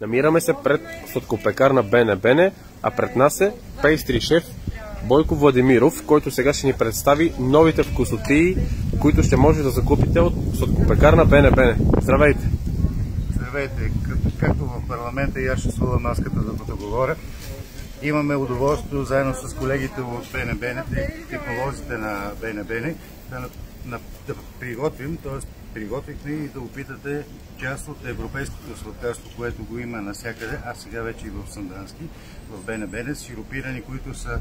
Намираме се пред сладкопекарна Бене Бене, а пред нас е пейстри шеф Бойко Владимиров, който сега ще ни представи новите вкусотии, които ще може да закупите от сладкопекарна Бене Бене. Здравейте! Здравейте! Както в парламента и аз ще сваля маската да поговоря, имаме удоволствието заедно с колегите от БНБ, технолозите на БНБ, да, да, да приготвим, т.е. приготвихме и да опитате част от европейското сладкарство, което го има навсякъде, а сега вече и в Сандански, в БНБ, сиропирани, които са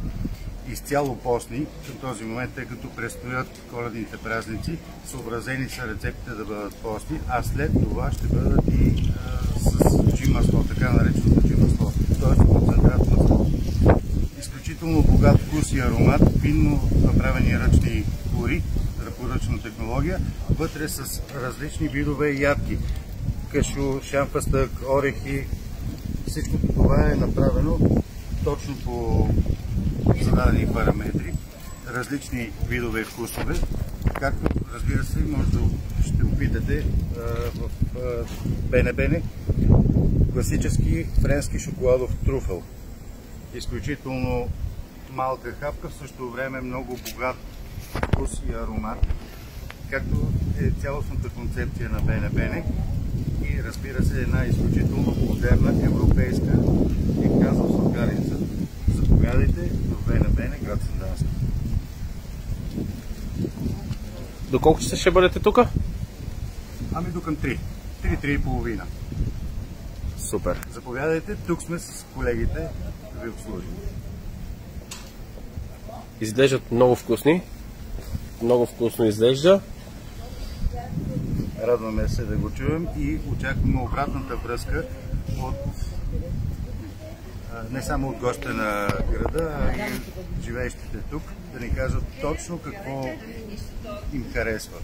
изцяло постни към този момент, тъй като предстоят коледните празници. Съобразени са рецептите да бъдат постни, а след това ще бъдат и а, с джим масло, така нареченото джим масло, т.е. концентрат масло. Изключително богат вкус и аромат, финно направени ръчни кори, ръчна технология, вътре с различни видове ядки. Кашу, шампастък, орехи, всичко това е направено точно по зададени параметри, различни видове вкусове, както разбира се, може да ще опитате в Бене-Бене класически френски шоколадов труфел. Изключително малка хапка, в същото време много богат вкус и аромат, както е цялостната концепция на Бене-Бене и разбира се една изключително модерна европейска и казал сладкарница. Заповядайте в Бене-Бене, град Сандански. Доколко ще ще бъдете тук? Ами до към 3. 3-3 и половина. Супер. Заповядайте, тук сме с колегите да ви обслужим. Изглеждат много вкусни. Много вкусно изглежда. Радваме се да го чуем и очакваме обратната връзка от не само от гостите на града, а и живеещите тук, да ни кажат точно какво им харесва.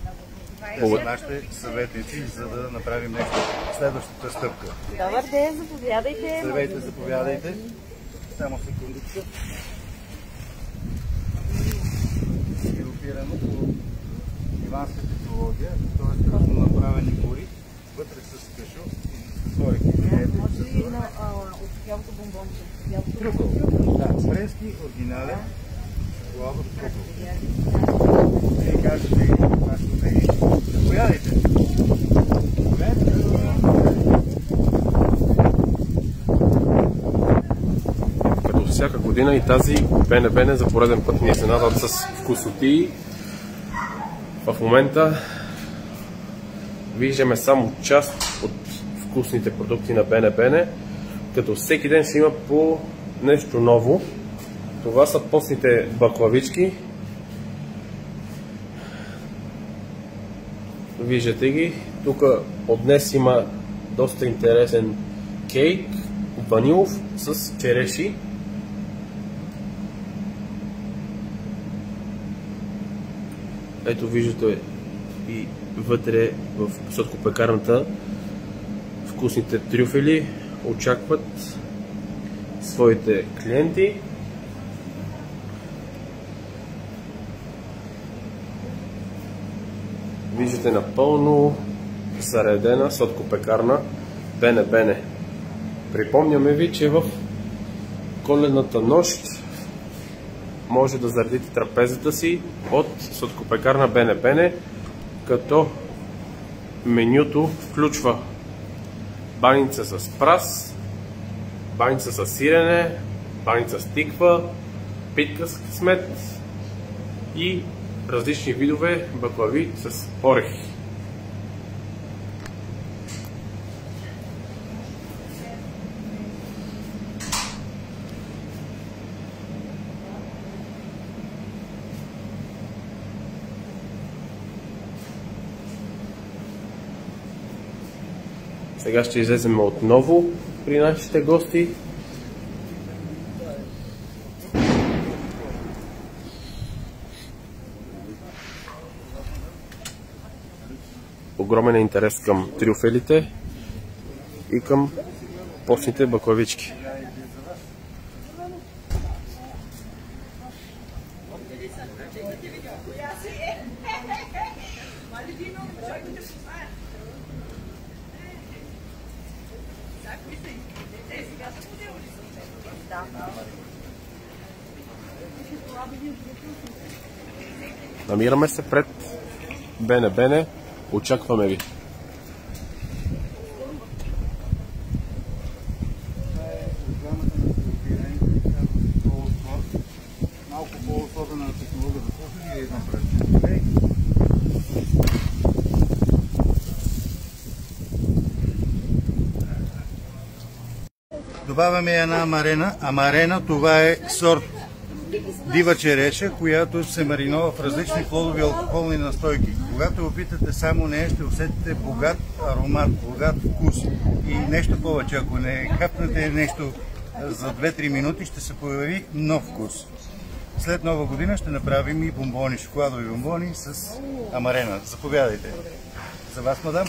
Те са нашите съветници, за да направим нещо следващата стъпка. Добър ден, заповядайте. Здравейте, заповядайте. Само секундичка. Сиропирано по иванска технология, т.е. точно направени гори, вътре с кашо и с орехи. Може и на бялото бомбонче. Трюкъл. Да, френски, оригинален, шоколадов трюкъл. Вие кажете вашето мнение. Заповядайте. Всяка година и тази БНБ за пореден път ни изненадат с вкусотии. В момента виждаме само част от вкусните продукти на БНБ, като всеки ден ще има по нещо ново. Това са постните баклавички. Виждате ги. Тук от днес има доста интересен кейк, ванилов с череши. Ето виждате и вътре в сладкопекарната вкусните трюфели очакват своите клиенти. Виждате напълно заредена сладкопекарна Бене Бене. Припомняме ви, че в коледната нощ може да заредите трапезата си от сладкопекарна Бене Бене, като менюто включва баница с прас, баница с сирене, баница с тиква, питка с късмет и различни видове баклави с орехи. Сега ще излезем отново при нашите гости. Огромен е интерес към трюфелите и към постните баклавички. Намираме се пред Бене Бене. Очакваме ви. Малко по-особена технология за кофе и една пръчка. Добавяме една амарена. Амарена това е сорт дива череша, която се маринова в различни плодови алкохолни настойки. Когато опитате само нея, ще усетите богат аромат, богат вкус и нещо повече. Ако не хапнете нещо за 2-3 минути, ще се появи нов вкус. След нова година ще направим и бомбони, шоколадови бомбони с амарена. Заповядайте. За вас, мадам.